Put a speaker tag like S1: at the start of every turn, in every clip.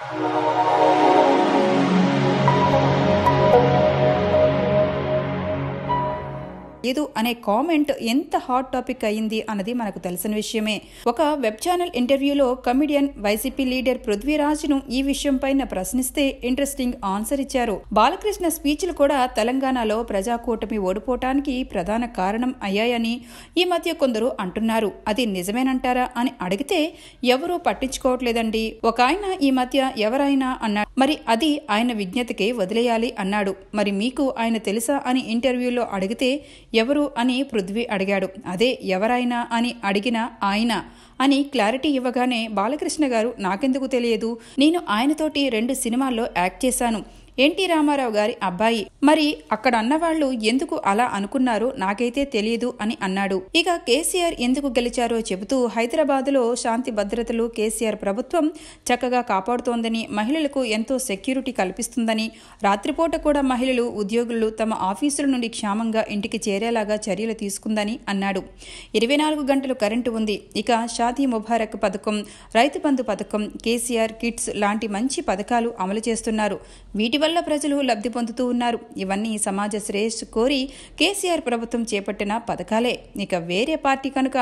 S1: Thank you. లేదు అనే comment ఎంత హాట్ టాపిక్ అయింది అన్నది మనకు తెలిసిన విషయమే. ఒక వెబ్ ఛానల్ ఇంటర్వ్యూలో కమిడియన్ వైసీపీ లీడర్ పృథ్వీరాజ్ను ఈ విషయంపైన ప్రశ్నిస్తే ఇంట్రెస్టింగ్ ఆన్సర్ ఇచ్చారు. బాలకృష్ణ స్పీచ్లు కూడా తెలంగాణలో ప్రజాకూటమి ఓడిపోవటానికి ప్రధాన కారణం అయ్యాయని ఈ మధ్య కొందరు అంటున్నారు. అది నిజమేనంటారా అని అడిగితే ఎవరూ పట్టించుకోవట్లేదండి. ఒక ఆయన ఈ మధ్య ఎవరైనా అన్నాడు మరి అది ఆయన విజ్ఞతకే వదిలేయాలి అన్నాడు. మరి మీకు ఆయన తెలుసా అని ఇంటర్వ్యూలో అడిగితే ఎవరు అని పృథ్వీ అడిగాడు. అదే ఎవరైనా అని అడిగిన ఆయన. అని క్లారిటీ ఇవ్వగానే బాలకృష్ణ గారు నాకెందుకు తెలియదు? నేను ఆయనతోటి రెండు సినిమాల్లో యాక్ట్ చేశాను. ఎన్టీ రామారావు గారి అబ్బాయి. మరి అక్కడ అన్నవాళ్ళు ఎందుకు అలా అనుకున్నారో నాకైతే తెలియదు అని అన్నాడు. ఇక కేసీఆర్ ఎందుకు గెలిచారో చెబుతూ హైదరాబాదులో శాంతి భద్రతలు కేసీఆర్ ప్రభుత్వం చక్కగా కాపాడుతోందని మహిళలకు ఎంతో సెక్యూరిటీ కల్పిస్తుందని రాత్రిపూట కూడా మహిళలు ఉద్యోగులు తమ ఆఫీసుల నుండి క్షేమంగా ఇంటికి చేరేలాగా చర్యలు తీసుకుందని అన్నాడు. ఇరవై నాలుగు గంటలు కరెంటు ఉంది. ఇక షాదీ ముబారక్ పథకం రైతు బంధు పథకం కేసీఆర్ కిట్స్ లాంటి మంచి పథకాలు అమలు చేస్తున్నారు. వీటి దీనివల్ల ప్రజలు లబ్ధి పొందుతూ ఉన్నారు. ఇవన్నీ సమాజ శ్రేయస్సు కోరి కేసీఆర్ ప్రభుత్వం చేపట్టిన పథకాలే. ఇక వేరే పార్టీ కనుక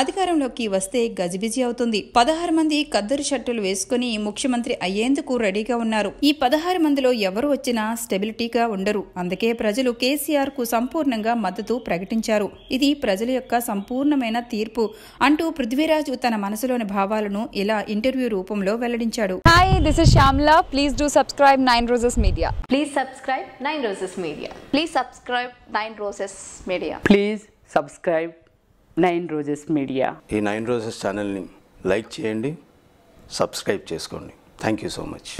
S1: అధికారంలోకి వస్తే గజిబిజి అవుతుంది. పదహారు మంది కద్దరు షర్టులు వేసుకుని ముఖ్యమంత్రి అయ్యేందుకు రెడీగా ఉన్నారు. ఈ పదహారు మందిలో ఎవరు వచ్చినా స్టెబిలిటీగా ఉండరు. అందుకే ప్రజలు కేసీఆర్కు సంపూర్ణంగా మద్దతు ప్రకటించారు. ఇది ప్రజల యొక్క సంపూర్ణమైన తీర్పు అంటూ పృథ్వీరాజు తన మనసులోని భావాలను ఇలా ఇంటర్వ్యూ రూపంలో వెల్లడించాడు.
S2: Hi this is Shyamla please do subscribe nine roses media
S3: please subscribe nine roses media
S4: please subscribe nine roses media
S5: please subscribe nine roses media
S6: ఈ నైన్ రోజెస్ ఛానల్ని లైక్ చేయండి సబ్స్క్రైబ్ చేసుకోండి. Thank you so much